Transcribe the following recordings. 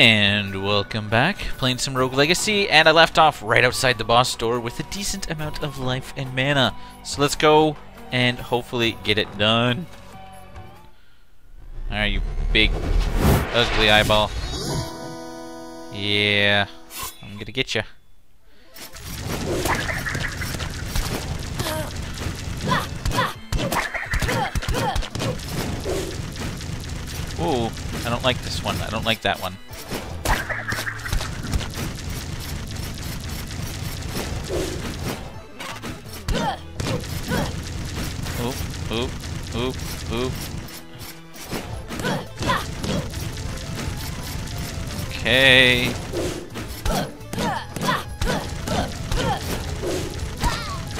And welcome back, playing some Rogue Legacy, and I left off right outside the boss door with a decent amount of life and mana. So let's go and hopefully get it done. Alright, you big, ugly eyeball. Yeah, I'm gonna get you. Ooh, I don't like this one. I don't like that one. Oop, oop, oop. Okay.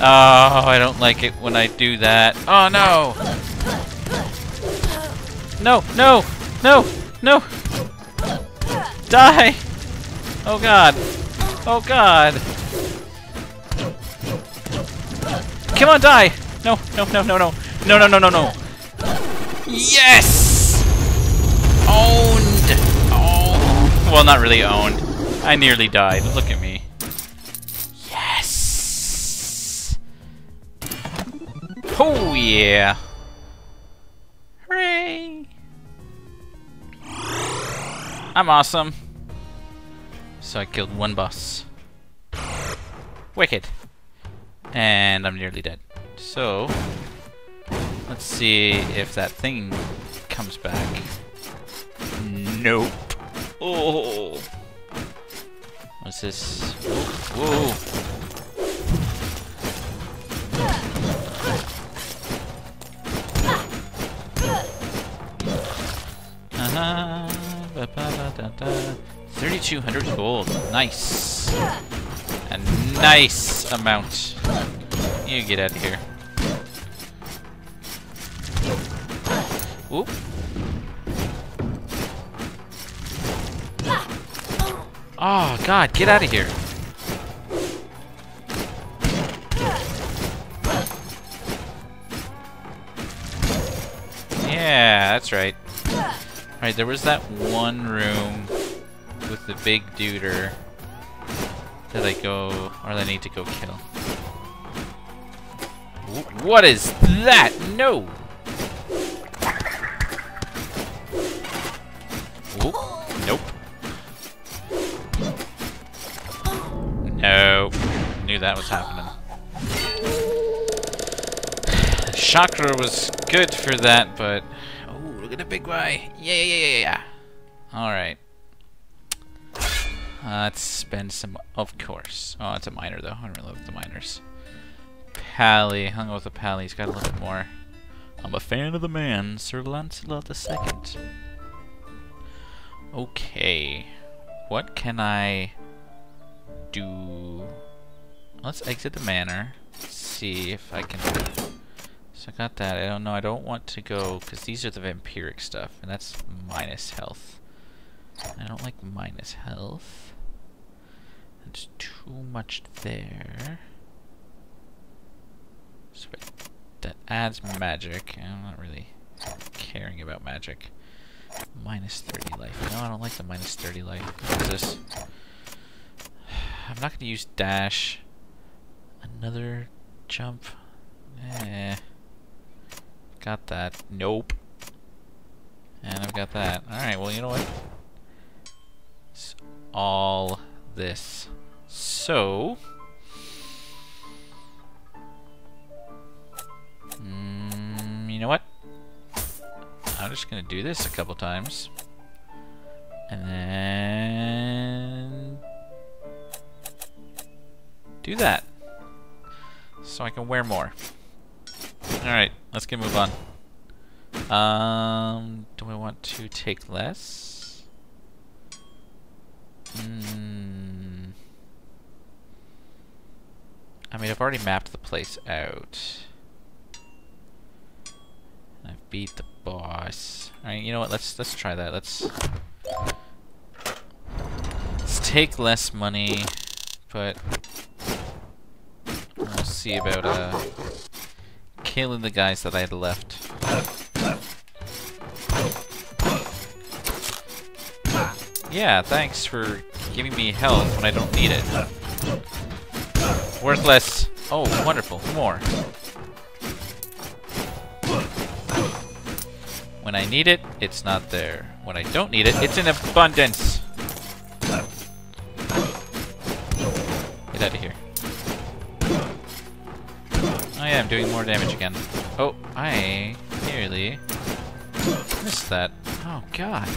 Oh, I don't like it when I do that. Oh no! No, no, no, no! Die! Oh god. Oh god. Come on, die! No, no, no, no, no. No, no, no, no, no. Yes! Owned! Oh. Well, not really owned. I nearly died. Look at me. Yes! Oh, yeah. Hooray! I'm awesome. So I killed one boss. Wicked. And I'm nearly dead. So, let's see if that thing comes back. Nope. Oh. What's this? Whoa. Uh-huh. 3,200 gold. Nice. A nice amount. You get out of here. Oop. Oh, ah, God, get out of here. Yeah, that's right. Alright, there was that one room with the big duder that I go, or that I need to go kill. What is that? No! That was happening. Chakra was good for that, but... Oh, look at the big guy. Yeah, yeah, yeah, yeah. Alright. Uh, let's spend some... Of course. Oh, it's a miner, though. I don't really love the miners. Pally. Hung out with a pally. He's got a little bit more. I'm a fan of the man, Sir Lancelot II. Okay. What can I do? Let's exit the manor. See if I can... So I got that. I don't know. I don't want to go... Because these are the vampiric stuff. And that's minus health. I don't like minus health. That's too much there. So that adds magic. I'm not really caring about magic. Minus 30 life. No, I don't like the minus 30 life. What is this? I'm not going to use dash. Another jump. Eh. Got that. Nope. And I've got that. Alright, well, you know what? It's all this. So... Mm, you know what? I'm just gonna do this a couple times. And then... Do that. So I can wear more. Alright, let's get move on. Um, do we want to take less? Hmm. I mean, I've already mapped the place out. I've beat the boss. Alright, you know what? Let's let's try that. Let's let's take less money, but see about uh killing the guys that I had left. Yeah, thanks for giving me health when I don't need it. Worthless. Oh, wonderful. More. When I need it, it's not there. When I don't need it, it's in abundance. Doing more damage again. Oh, I nearly missed that. Oh god.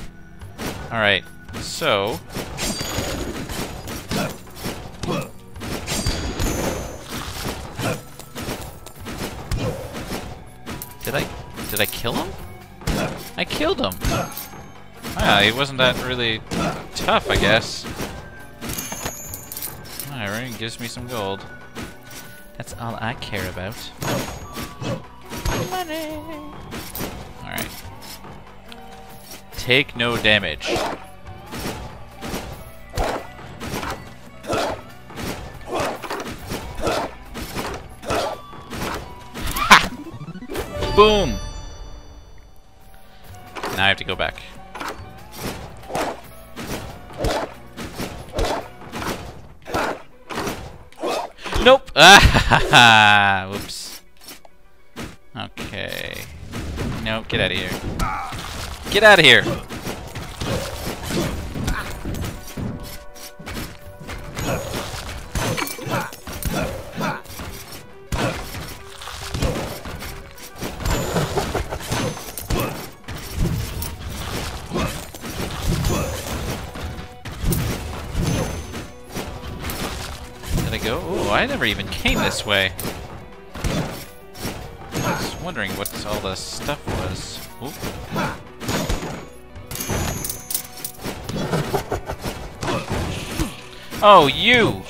Alright, so... Did I... Did I kill him? I killed him! Ah, he wasn't that really tough, I guess. Alright, gives me some gold. That's all I care about. Alright. Take no damage. Boom! Now I have to go back. Nope! Ah, Whoops. No, get out of here. Get out of here! Did I go? Oh, I never even came this way. Wondering what all this stuff was. Oop. Oh, you!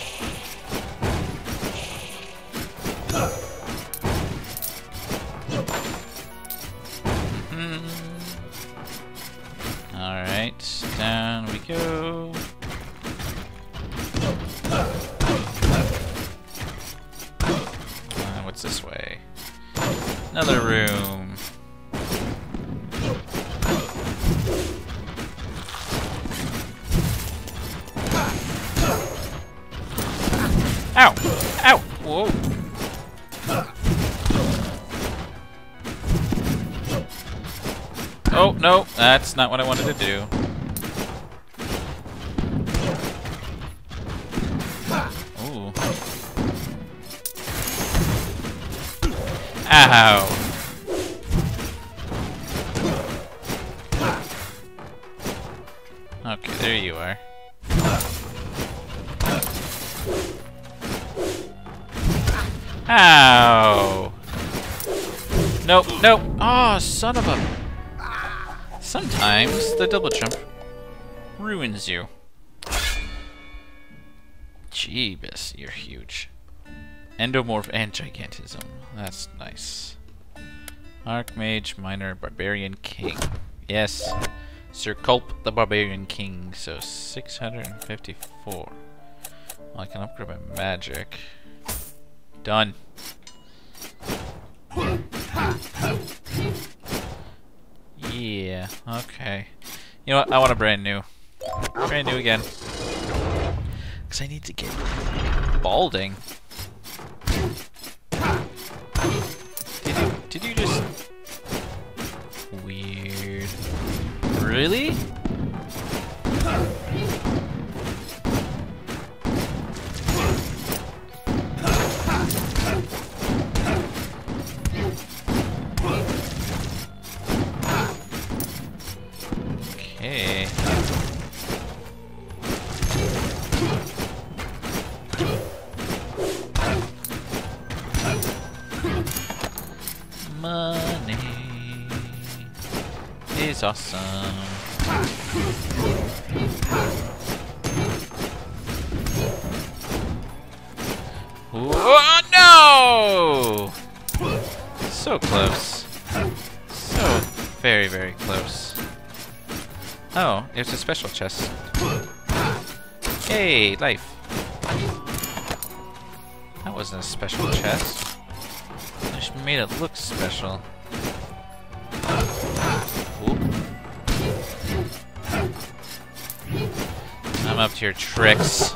That's not what I wanted to do. Ooh. Ow! Okay, there you are. Ow! Nope, nope. Oh, son of a... Sometimes the double jump ruins you. Jeebus, you're huge. Endomorph and Gigantism. That's nice. Archmage, Miner, Barbarian King. Yes. Sir Culp the Barbarian King. So 654. Well, I can upgrade my magic. Done. Yeah, okay. You know what? I want a brand new. Brand new again. Because I need to get balding. Did you, did you just... Weird. Really? Money is awesome. Oh no! So close. So very, very close. Oh, there's a special chest. Hey, life. That wasn't a special chest. I made it look special. Oop. I'm up to your tricks.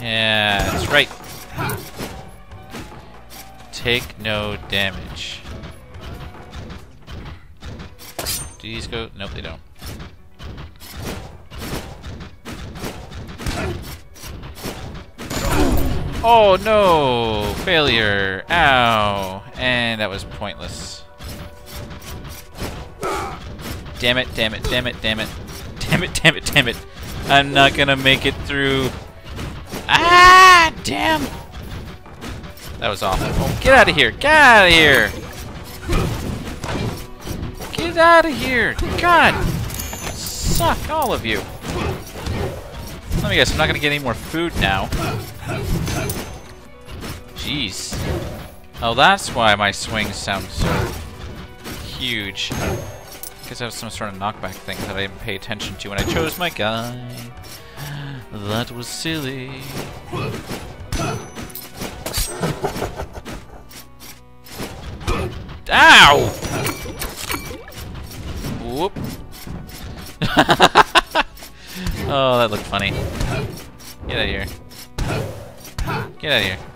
Yeah, that's right. Take no damage. Do these go? Nope, they don't. Oh no! Failure! Ow! And that was pointless. Damn it, damn it, damn it, damn it. Damn it, damn it, damn it. I'm not gonna make it through. Ah! Damn! That was awful. Get out of here! Get out of here! Get out of here! God! Suck, all of you. Let me guess, I'm not gonna get any more food now. Jeez. Oh, that's why my swings sound so huge. Because I have some sort of knockback thing that I didn't pay attention to when I chose my guy. That was silly. Ow! Whoop. oh, that looked funny. Get out of here. Get out of here.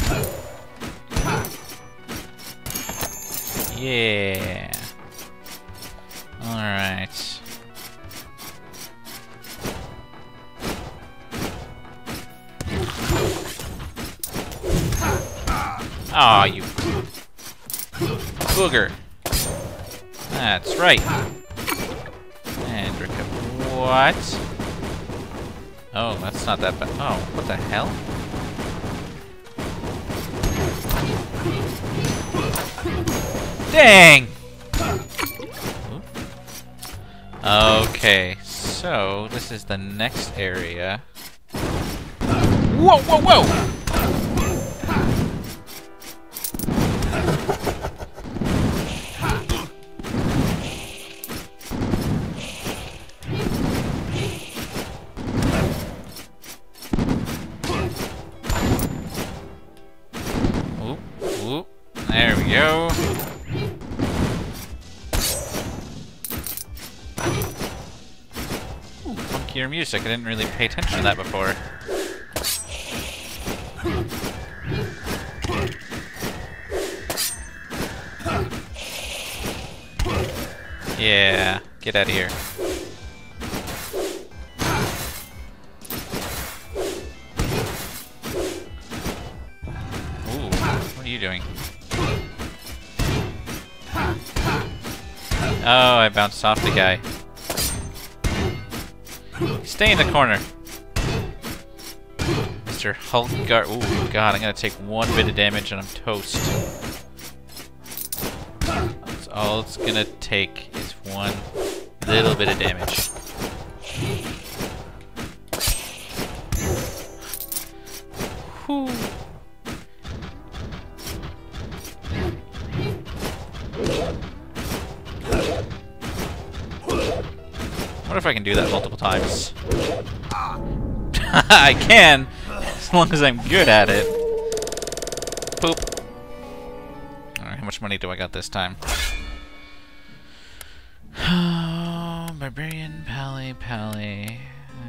Yeah. Alright. Aw, oh, you booger. That's right. And what? Oh, that's not that bad. Oh, what the hell? Dang! Okay, so this is the next area. Whoa, whoa, whoa! Funkier music. I didn't really pay attention to that before. Yeah, get out of here. Ooh, what are you doing? Oh, I bounced off the guy. Stay in the corner. Mr. Hulk Guard. Ooh, God, I'm gonna take one bit of damage and I'm toast. That's all it's gonna take is one little bit of damage. Whew. Wonder if I can do that multiple times. I can, as long as I'm good at it. Poop. Alright, how much money do I got this time? Barbarian, Pally, Pally,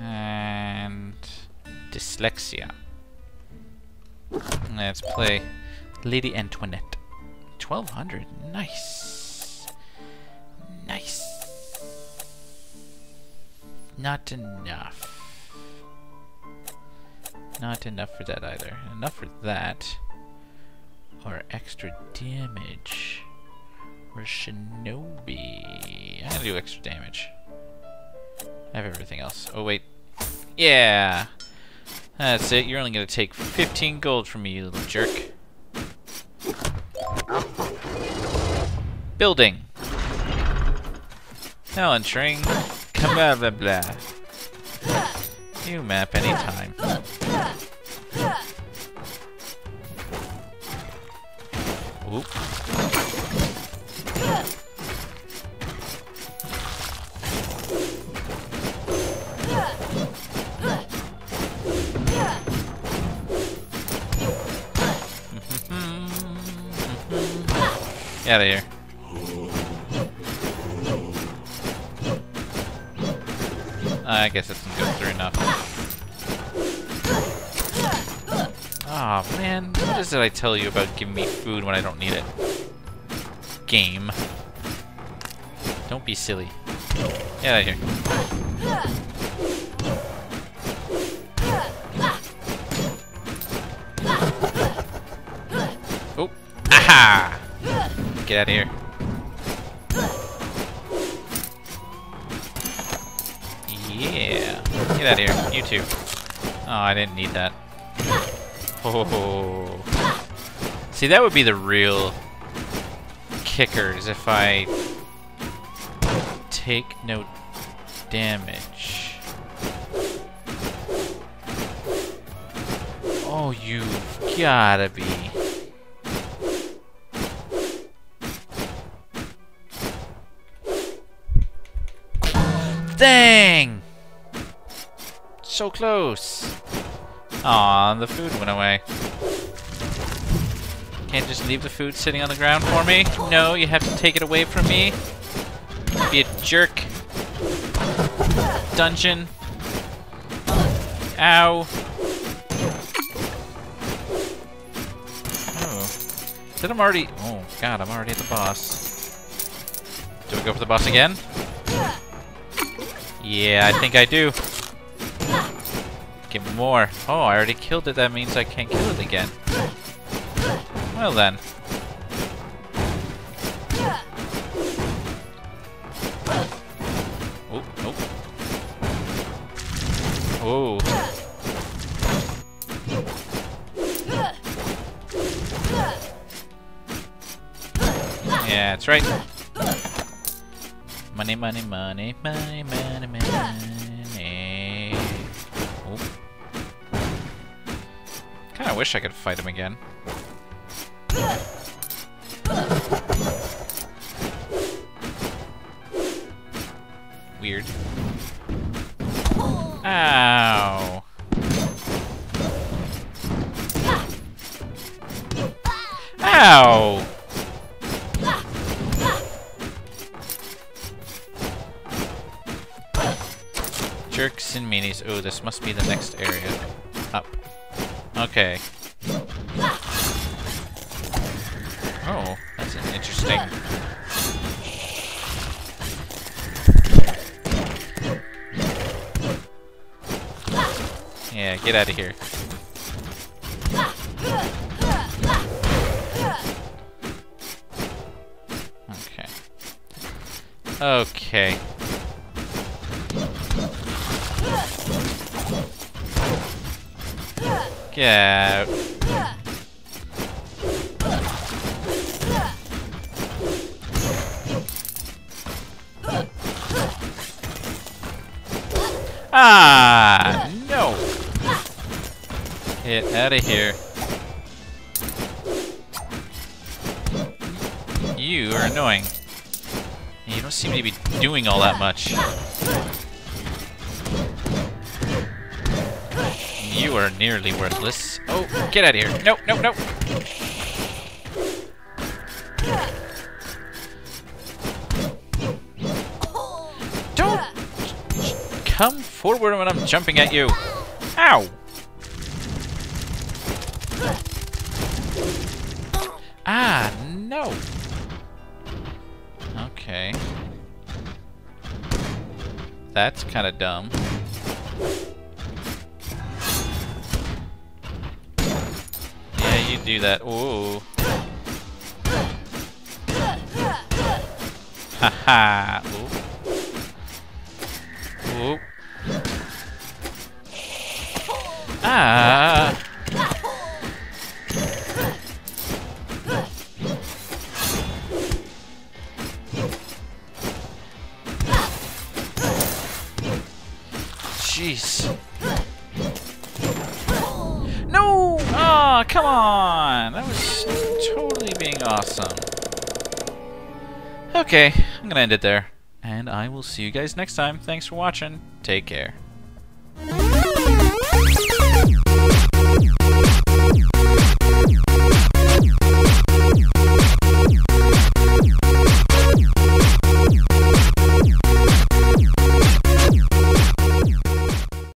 and Dyslexia. Let's play Lady Antoinette. 1200, nice. Nice. Not enough. Not enough for that either. Enough for that. Or extra damage. Or Shinobi. I'm gonna do extra damage. I have everything else. Oh, wait. Yeah! That's it. You're only gonna take 15 gold from me, you little jerk. Building. Now entering blah blah blah. You map anytime. Oop. Get out of here. I guess it doesn't go through ah, enough. oh, man. What is it I tell you about giving me food when I don't need it? Game. Don't be silly. Get out of here. Oh! Aha! Get out of here. Get out of here. You too. Oh, I didn't need that. Oh. See, that would be the real kickers if I take no damage. Oh, you've gotta be. Dang! So close. Aw, the food went away. Can't just leave the food sitting on the ground for me? No, you have to take it away from me. Be a jerk. Dungeon. Ow. Oh. Said I'm already... Oh, God, I'm already at the boss. Do I go for the boss again? Yeah, I think I do. Get more. Oh, I already killed it. That means I can't kill it again. Well then. Oh, oh. Oh. Yeah, that's right. Money, money, money, money, money, money. Kinda wish I could fight him again. Weird. Ow. Ow! Jerks and meanies. Oh, this must be the next area. Up. Okay. Oh, that's interesting. Yeah, get out of here. Okay. Okay. Out. Ah, no. Get out of here. You are annoying. You don't seem to be doing all that much. You are nearly worthless. Oh, get out of here. No, no, no. Don't come forward when I'm jumping at you. Ow. Ah, no. Okay. That's kind of dumb. Do that. Ooh. Haha. Ooh. Ooh. Ah. Jeez. Come on! That was totally being awesome. Okay, I'm gonna end it there. And I will see you guys next time. Thanks for watching. Take care.